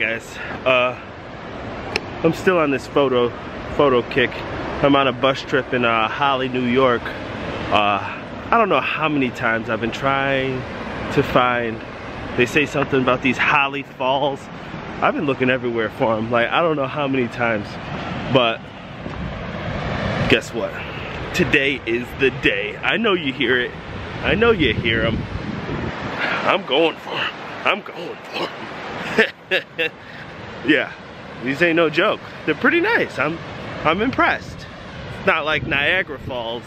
Guys, uh, I'm still on this photo photo kick. I'm on a bus trip in uh, Holley, New York. Uh, I don't know how many times I've been trying to find, they say something about these Holley Falls. I've been looking everywhere for them. Like, I don't know how many times, but guess what? Today is the day. I know you hear it. I know you hear them. I'm going for them. I'm going for them. yeah, these ain't no joke. They're pretty nice. I'm, I'm impressed. Not like Niagara Falls,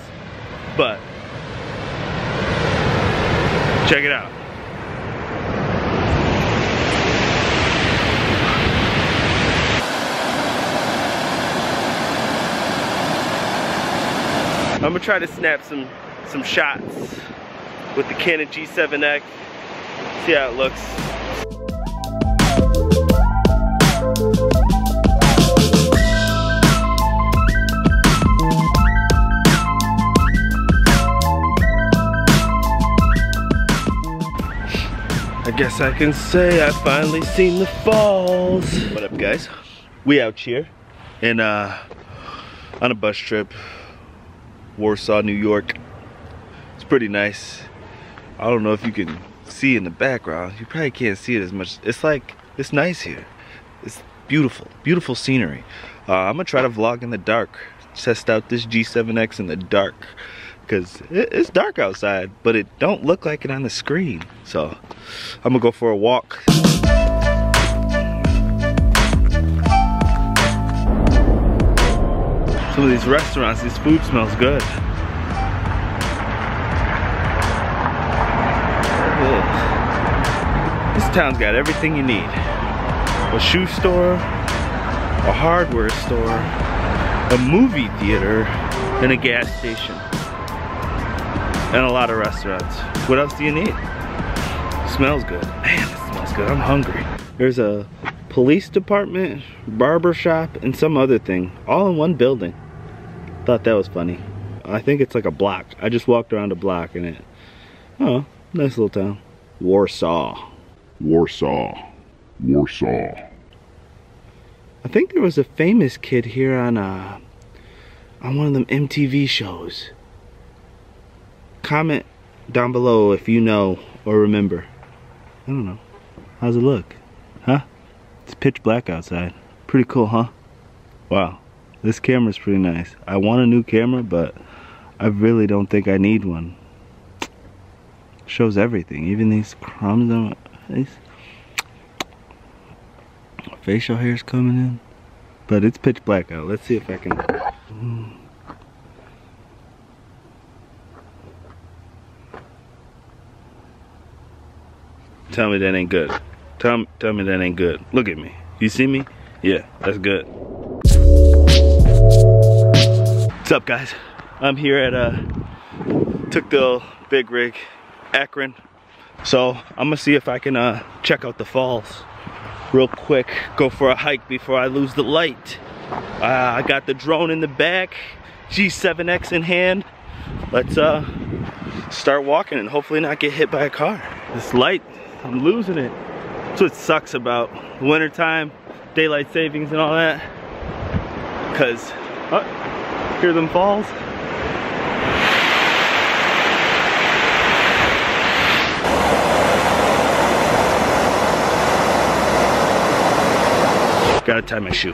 but check it out. I'm gonna try to snap some some shots with the Canon G7X. See how it looks. I guess I can say I finally seen the falls. What up guys? We out here and uh on a bus trip Warsaw, New York. It's pretty nice. I don't know if you can see in the background. You probably can't see it as much. It's like, it's nice here. It's beautiful, beautiful scenery. Uh, I'm gonna try to vlog in the dark. Test out this G7X in the dark. Cause it, it's dark outside, but it don't look like it on the screen. So I'm gonna go for a walk. some of these restaurants, this food smells good. This town's got everything you need. A shoe store, a hardware store, a movie theater, and a gas station. And a lot of restaurants. What else do you need? smells good. Man, it smells good. I'm hungry. There's a police department, barber shop, and some other thing, all in one building. Thought that was funny. I think it's like a block. I just walked around a block and it, oh, nice little town. Warsaw. Warsaw. Warsaw. I think there was a famous kid here on uh, on one of them MTV shows. Comment down below if you know or remember. I don't know. How's it look? Huh? It's pitch black outside. Pretty cool, huh? Wow. This camera's pretty nice. I want a new camera, but I really don't think I need one. Shows everything, even these crumbs on my face. Facial hair's coming in. But it's pitch black out. Let's see if I can... Tell me that ain't good. Tell, tell me that ain't good. Look at me. You see me? Yeah, that's good. What's up guys? I'm here at uh the big rig Akron. So I'm gonna see if I can uh check out the falls real quick. Go for a hike before I lose the light. Uh, I got the drone in the back, G7X in hand. Let's uh start walking and hopefully not get hit by a car. This light, I'm losing it. That's what sucks about wintertime, daylight savings and all that. Cause, oh, Hear them falls? Gotta tie my shoe.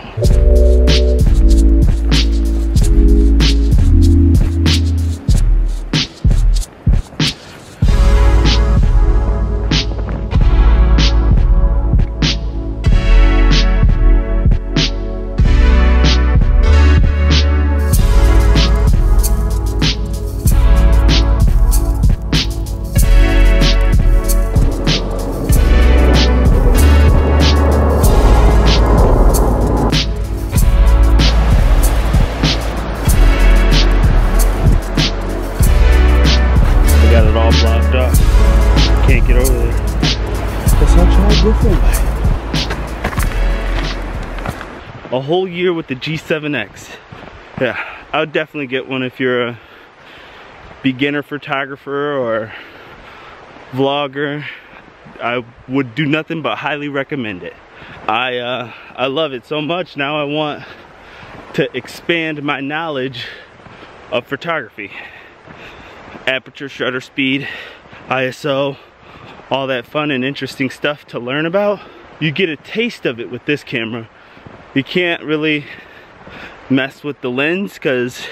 A whole year with the G7X. Yeah, I would definitely get one if you're a beginner photographer or vlogger. I would do nothing but highly recommend it. I, uh, I love it so much. Now I want to expand my knowledge of photography. Aperture, shutter speed, ISO, all that fun and interesting stuff to learn about. You get a taste of it with this camera. You can't really mess with the lens because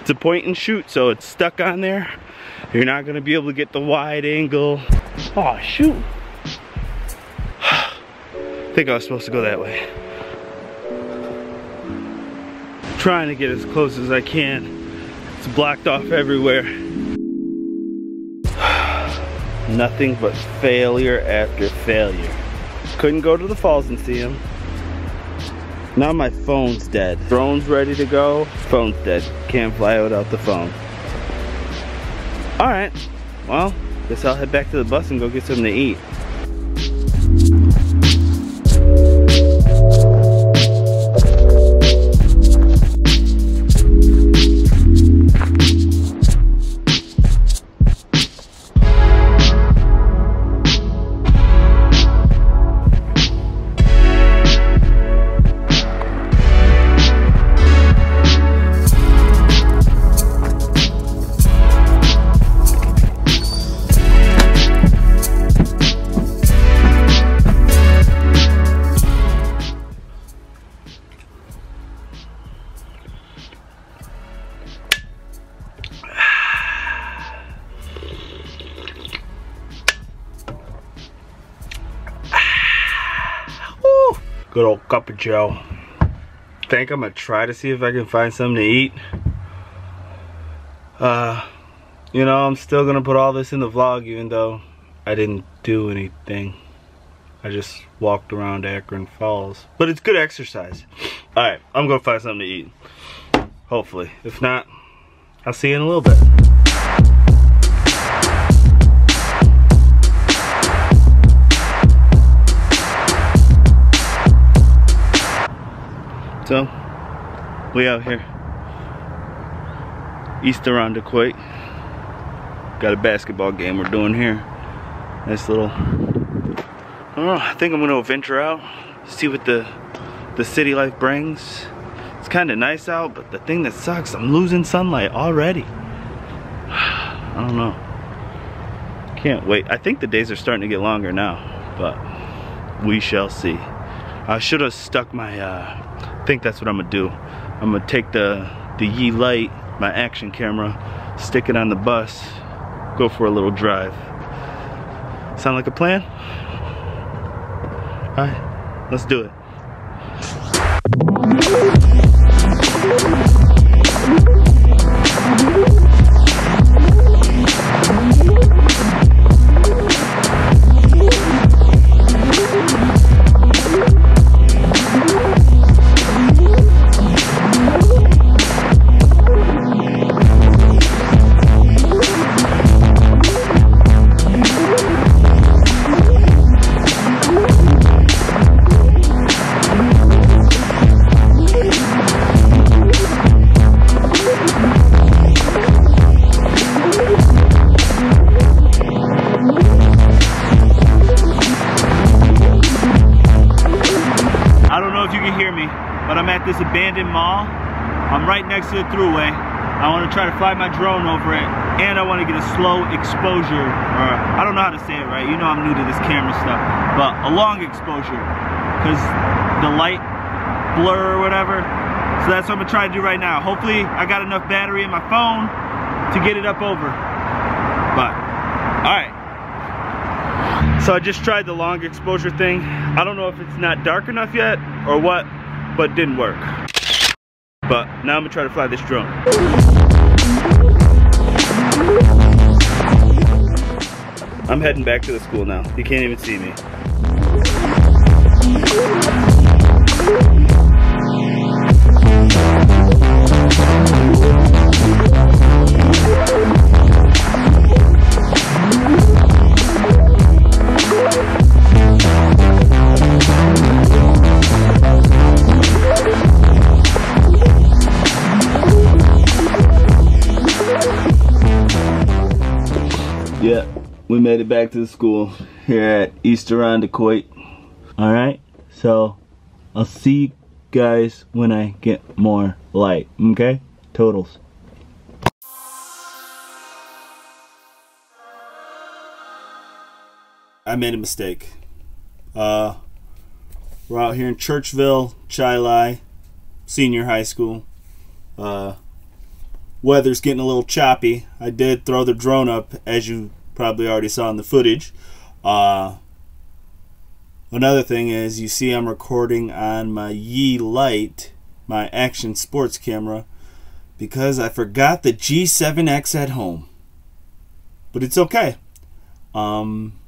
it's a point and shoot, so it's stuck on there. You're not gonna be able to get the wide angle. Oh, shoot. I think I was supposed to go that way. Trying to get as close as I can. It's blocked off everywhere. Nothing but failure after failure. Couldn't go to the falls and see him. Now my phone's dead. Drone's ready to go, phone's dead. Can't fly without the phone. All right, well, guess I'll head back to the bus and go get something to eat. Good old cup of joe. Think I'm gonna try to see if I can find something to eat. Uh, you know, I'm still gonna put all this in the vlog even though I didn't do anything. I just walked around Akron Falls. But it's good exercise. Alright, I'm gonna find something to eat. Hopefully. If not, I'll see you in a little bit. So, we out here. East Irondequoit. Got a basketball game we're doing here. Nice little, I don't know, I think I'm gonna venture out, see what the, the city life brings. It's kinda nice out, but the thing that sucks, I'm losing sunlight already. I don't know. Can't wait. I think the days are starting to get longer now, but we shall see. I should have stuck my uh, think that's what I'm gonna do. I'm gonna take the, the Yi Lite, my action camera, stick it on the bus, go for a little drive. Sound like a plan? All right, let's do it. To the Thruway. Eh? I want to try to fly my drone over it and I want to get a slow exposure or I don't know how to say it right. You know I'm new to this camera stuff, but a long exposure because the light blur or whatever. So that's what I'm gonna try to do right now. Hopefully I got enough battery in my phone to get it up over. But, all right. So I just tried the long exposure thing. I don't know if it's not dark enough yet or what, but didn't work. But now I'm gonna try to fly this drone. I'm heading back to the school now. You can't even see me. We made it back to the school. here at East Irondequoit. Alright, so I'll see you guys when I get more light, okay? Totals. I made a mistake. Uh, we're out here in Churchville, Chili Senior High School. Uh, weather's getting a little choppy. I did throw the drone up, as you probably already saw in the footage. Uh, another thing is, you see I'm recording on my Yi Lite, my action sports camera, because I forgot the G7X at home. But it's okay. Um,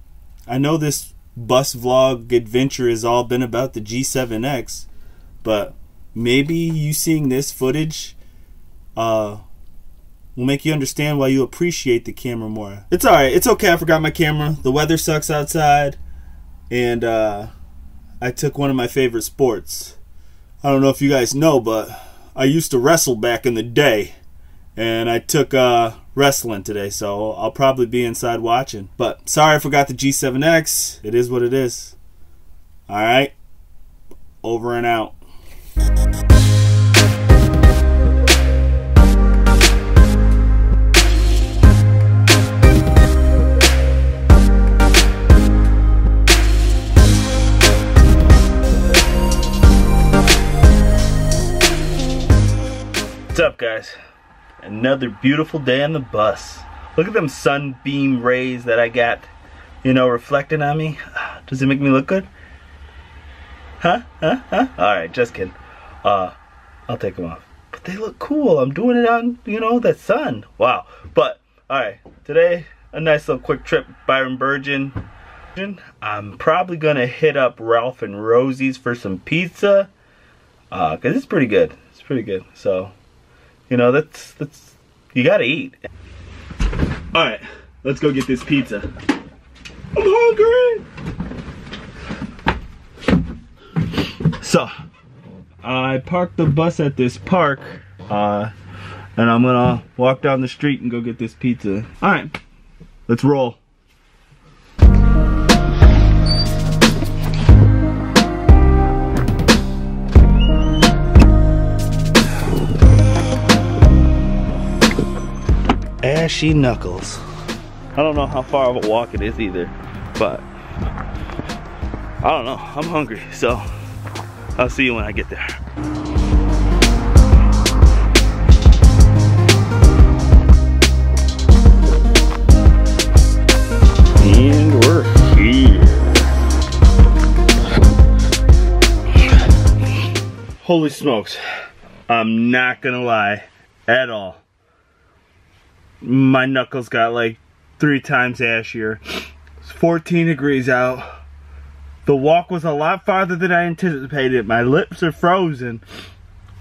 I know this bus vlog adventure has all been about the G7X, but maybe you seeing this footage uh, will make you understand why you appreciate the camera more. It's alright, it's okay I forgot my camera. The weather sucks outside, and uh, I took one of my favorite sports. I don't know if you guys know, but I used to wrestle back in the day, and I took uh, wrestling today, so I'll probably be inside watching. But sorry I forgot the G7X. It is what it is. Alright, over and out. What's up guys? Another beautiful day on the bus. Look at them sunbeam rays that I got, you know, reflecting on me. Does it make me look good? Huh? Huh? Huh? Alright, just kidding. Uh, I'll take them off. But they look cool. I'm doing it on, you know, the sun. Wow. But, alright, today, a nice little quick trip. Byron Bergen. I'm probably to hit up Ralph and Rosie's for some pizza. Uh, cause it's pretty good. It's pretty good. So, you know, that's, that's, you gotta eat. All right, let's go get this pizza. I'm hungry. So, I parked the bus at this park, uh, and I'm gonna walk down the street and go get this pizza. All right, let's roll. Ashy knuckles. I don't know how far of a walk it is either, but I don't know. I'm hungry, so I'll see you when I get there. And we're here. Holy smokes. I'm not gonna lie at all my knuckles got like three times ashier. It's 14 degrees out. The walk was a lot farther than I anticipated. My lips are frozen.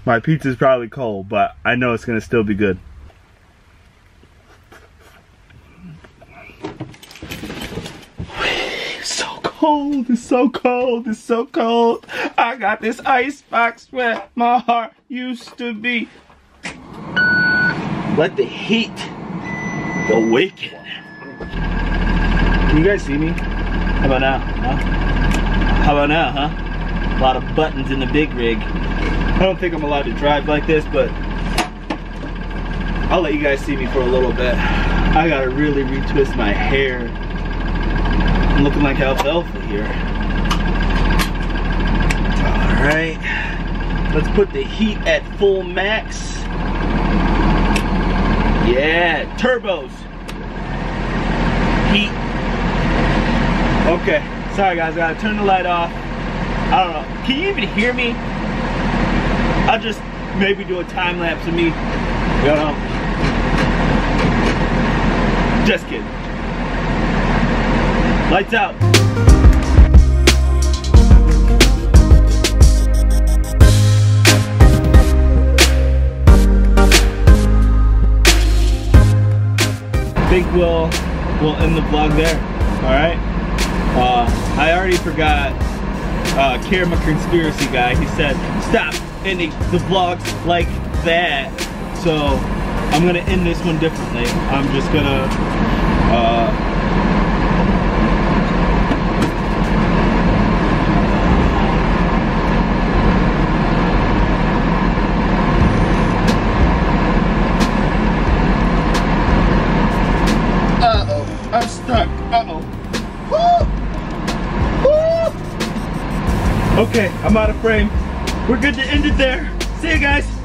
My pizza's probably cold, but I know it's gonna still be good. It's so cold, it's so cold, it's so cold. I got this ice box where my heart used to be. Let the heat awaken. Can you guys see me? How about now? Huh? How about now, huh? A lot of buttons in the big rig. I don't think I'm allowed to drive like this, but I'll let you guys see me for a little bit. I gotta really retwist my hair. I'm looking like alfalfa here. All right, let's put the heat at full max. Yeah, turbos. Heat. Okay, sorry guys, I gotta turn the light off. I don't know, can you even hear me? I'll just maybe do a time lapse of me, you know? Just kidding. Lights out. Think we'll we'll end the vlog there. All right. Uh, I already forgot. Uh, conspiracy guy, he said stop ending the vlogs like that. So I'm gonna end this one differently. I'm just gonna. Uh, frame. We're good to end it there. See you guys.